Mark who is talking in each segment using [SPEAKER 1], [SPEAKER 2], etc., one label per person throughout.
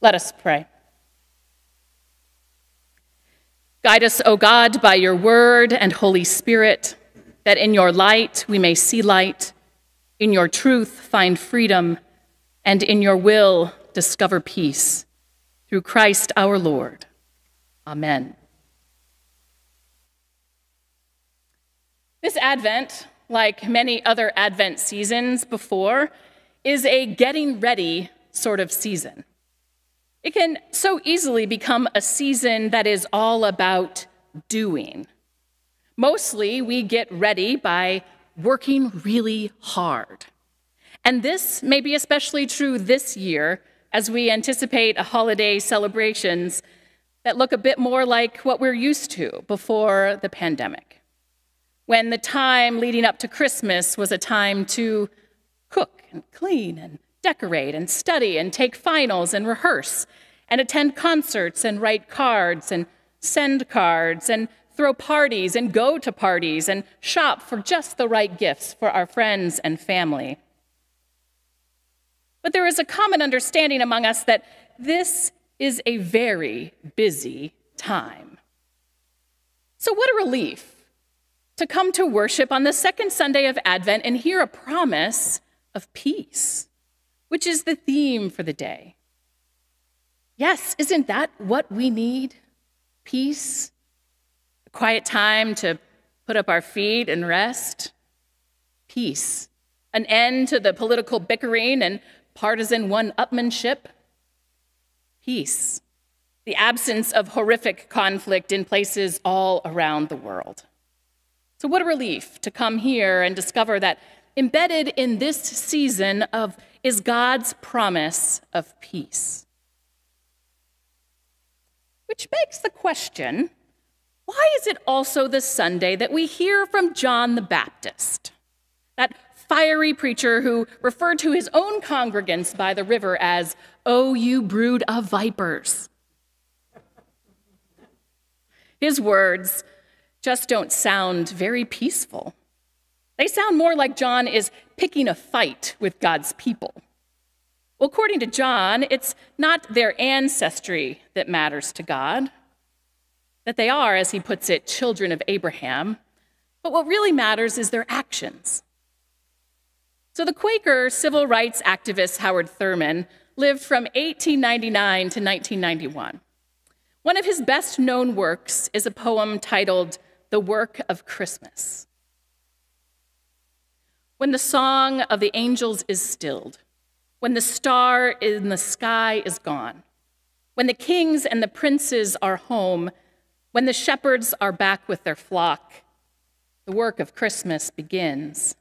[SPEAKER 1] Let us pray. Guide us, O God, by your word and Holy Spirit, that in your light we may see light, in your truth find freedom, and in your will discover peace. Through Christ our Lord. Amen. This Advent, like many other Advent seasons before, is a getting ready sort of season. It can so easily become a season that is all about doing. Mostly, we get ready by working really hard. And this may be especially true this year as we anticipate a holiday celebrations that look a bit more like what we're used to before the pandemic. When the time leading up to Christmas was a time to cook and clean and decorate and study and take finals and rehearse and attend concerts and write cards and send cards and throw parties and go to parties and shop for just the right gifts for our friends and family. But there is a common understanding among us that this is a very busy time. So, what a relief to come to worship on the second Sunday of Advent and hear a promise of peace, which is the theme for the day. Yes, isn't that what we need? Peace, a quiet time to put up our feet and rest. Peace, an end to the political bickering and partisan one upmanship. Peace, the absence of horrific conflict in places all around the world. So, what a relief to come here and discover that embedded in this season of is God's promise of peace. Which begs the question why is it also the Sunday that we hear from John the Baptist, that fiery preacher who referred to his own congregants by the river as, Oh, you brood of vipers? His words just don't sound very peaceful. They sound more like John is picking a fight with God's people. Well, according to John, it's not their ancestry that matters to God, that they are, as he puts it, children of Abraham, but what really matters is their actions. So the Quaker civil rights activist Howard Thurman lived from 1899 to 1991. One of his best known works is a poem titled The Work of Christmas. When the song of the angels is stilled, when the star in the sky is gone, when the kings and the princes are home, when the shepherds are back with their flock, the work of Christmas begins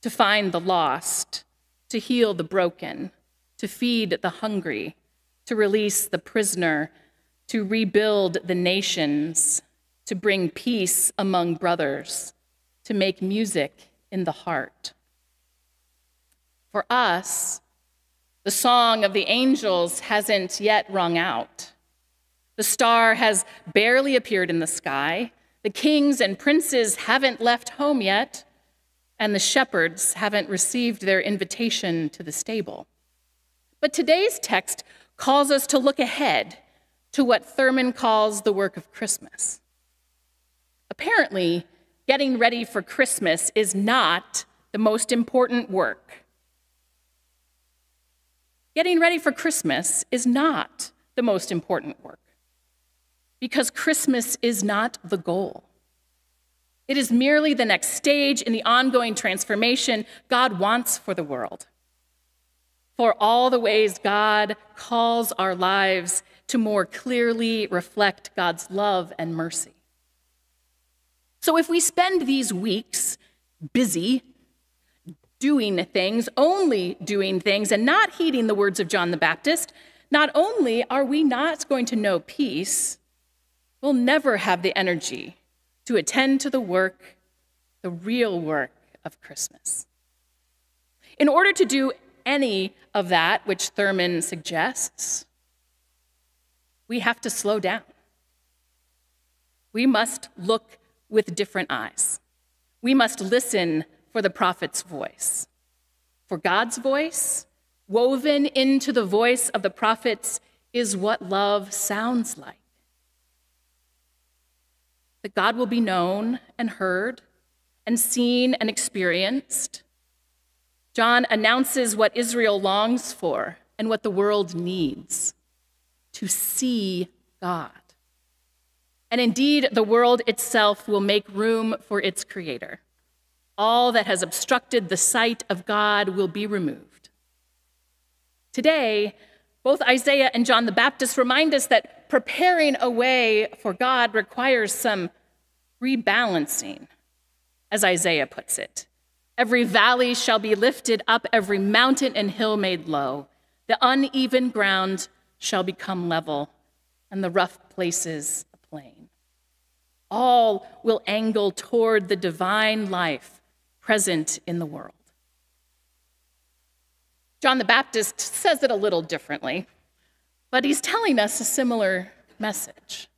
[SPEAKER 1] to find the lost, to heal the broken, to feed the hungry, to release the prisoner, to rebuild the nations, to bring peace among brothers, to make music in the heart. For us, the song of the angels hasn't yet rung out. The star has barely appeared in the sky. The kings and princes haven't left home yet, and the shepherds haven't received their invitation to the stable. But today's text calls us to look ahead to what Thurman calls the work of Christmas. Apparently, getting ready for Christmas is not the most important work. Getting ready for Christmas is not the most important work because Christmas is not the goal. It is merely the next stage in the ongoing transformation God wants for the world. For all the ways God calls our lives to more clearly reflect God's love and mercy. So if we spend these weeks busy doing things, only doing things, and not heeding the words of John the Baptist, not only are we not going to know peace, we'll never have the energy to attend to the work, the real work of Christmas. In order to do any of that which Thurman suggests, we have to slow down. We must look with different eyes. We must listen for the prophet's voice. For God's voice, woven into the voice of the prophets, is what love sounds like. That God will be known and heard and seen and experienced. John announces what Israel longs for and what the world needs to see God. And indeed, the world itself will make room for its creator. All that has obstructed the sight of God will be removed. Today, both Isaiah and John the Baptist remind us that preparing a way for God requires some rebalancing, as Isaiah puts it. Every valley shall be lifted up, every mountain and hill made low. The uneven ground shall become level, and the rough places a plain. All will angle toward the divine life present in the world. John the Baptist says it a little differently, but he's telling us a similar message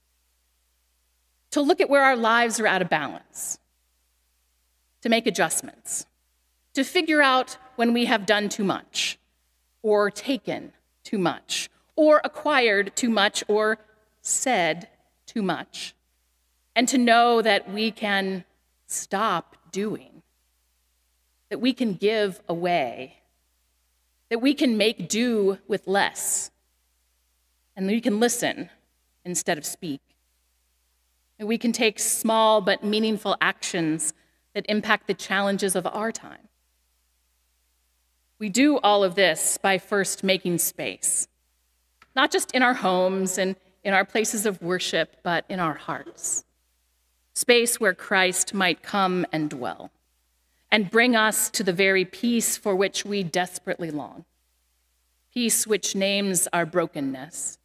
[SPEAKER 1] to look at where our lives are out of balance, to make adjustments, to figure out when we have done too much, or taken too much, or acquired too much, or said too much, and to know that we can stop doing, that we can give away, that we can make do with less, and we can listen instead of speak. And we can take small but meaningful actions that impact the challenges of our time. We do all of this by first making space, not just in our homes and in our places of worship, but in our hearts. Space where Christ might come and dwell and bring us to the very peace for which we desperately long. Peace which names our brokenness,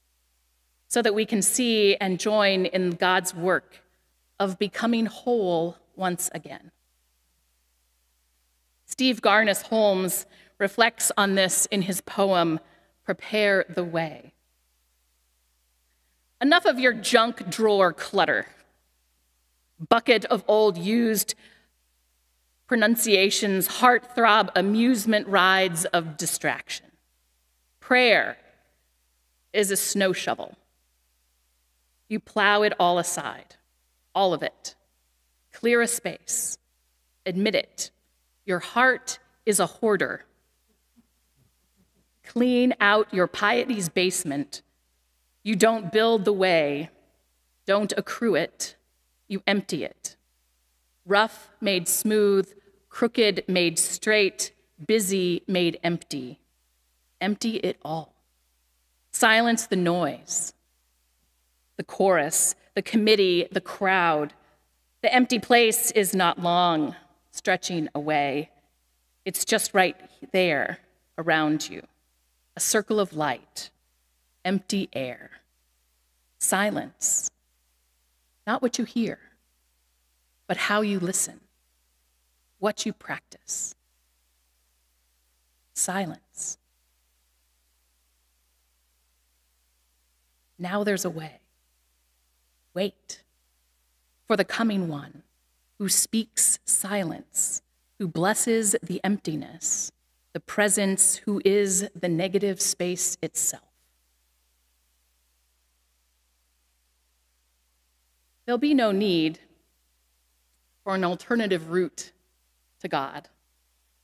[SPEAKER 1] so that we can see and join in God's work of becoming whole once again. Steve Garnaas Holmes reflects on this in his poem, Prepare the Way. Enough of your junk drawer clutter, bucket of old used pronunciations, heartthrob amusement rides of distraction. Prayer is a snow shovel. You plow it all aside, all of it. Clear a space. Admit it. Your heart is a hoarder Clean out your piety's basement. You don't build the way, don't accrue it, you empty it. Rough made smooth, crooked made straight, busy made empty. Empty it all. Silence the noise, the chorus, the committee, the crowd. The empty place is not long, stretching away. It's just right there around you a circle of light, empty air, silence. Not what you hear, but how you listen, what you practice. Silence. Now there's a way. Wait for the coming one who speaks silence, who blesses the emptiness, the presence who is the negative space itself. There'll be no need for an alternative route to God,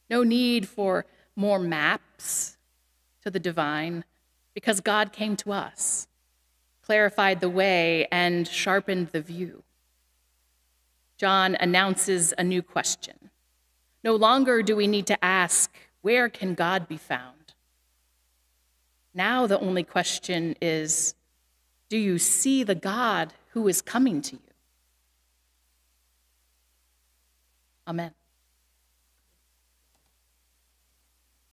[SPEAKER 1] no need for more maps to the divine, because God came to us, clarified the way, and sharpened the view. John announces a new question. No longer do we need to ask, where can God be found? Now the only question is do you see the God who is coming to you? Amen.